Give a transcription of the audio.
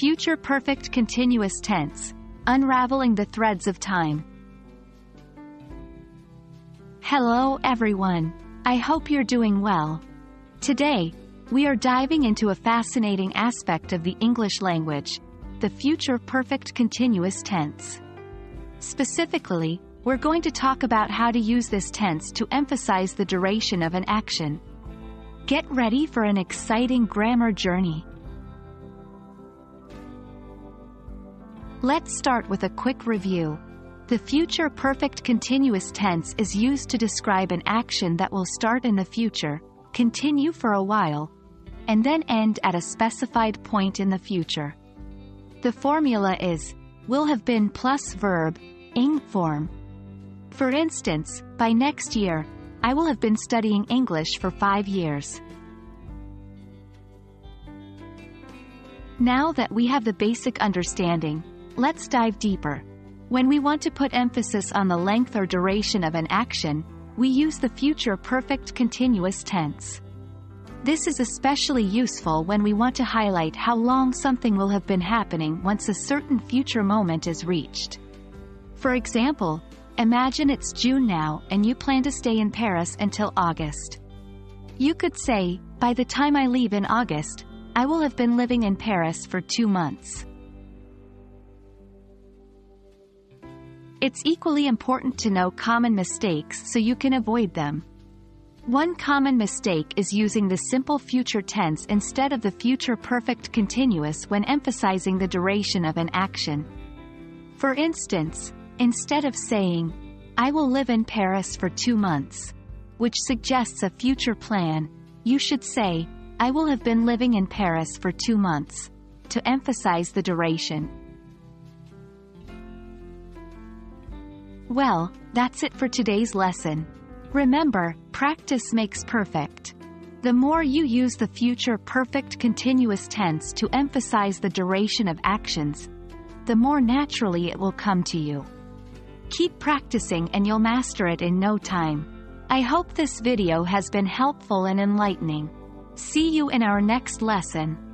future perfect continuous tense, unraveling the threads of time. Hello everyone. I hope you're doing well. Today, we are diving into a fascinating aspect of the English language, the future perfect continuous tense. Specifically, we're going to talk about how to use this tense to emphasize the duration of an action. Get ready for an exciting grammar journey. Let's start with a quick review. The future perfect continuous tense is used to describe an action that will start in the future, continue for a while, and then end at a specified point in the future. The formula is will have been plus verb, ing form. For instance, by next year, I will have been studying English for five years. Now that we have the basic understanding, Let's dive deeper. When we want to put emphasis on the length or duration of an action, we use the future perfect continuous tense. This is especially useful when we want to highlight how long something will have been happening once a certain future moment is reached. For example, imagine it's June now and you plan to stay in Paris until August. You could say, by the time I leave in August, I will have been living in Paris for two months. It's equally important to know common mistakes so you can avoid them. One common mistake is using the simple future tense instead of the future perfect continuous when emphasizing the duration of an action. For instance, instead of saying, I will live in Paris for two months, which suggests a future plan, you should say, I will have been living in Paris for two months, to emphasize the duration. Well, that's it for today's lesson. Remember, practice makes perfect. The more you use the future perfect continuous tense to emphasize the duration of actions, the more naturally it will come to you. Keep practicing and you'll master it in no time. I hope this video has been helpful and enlightening. See you in our next lesson.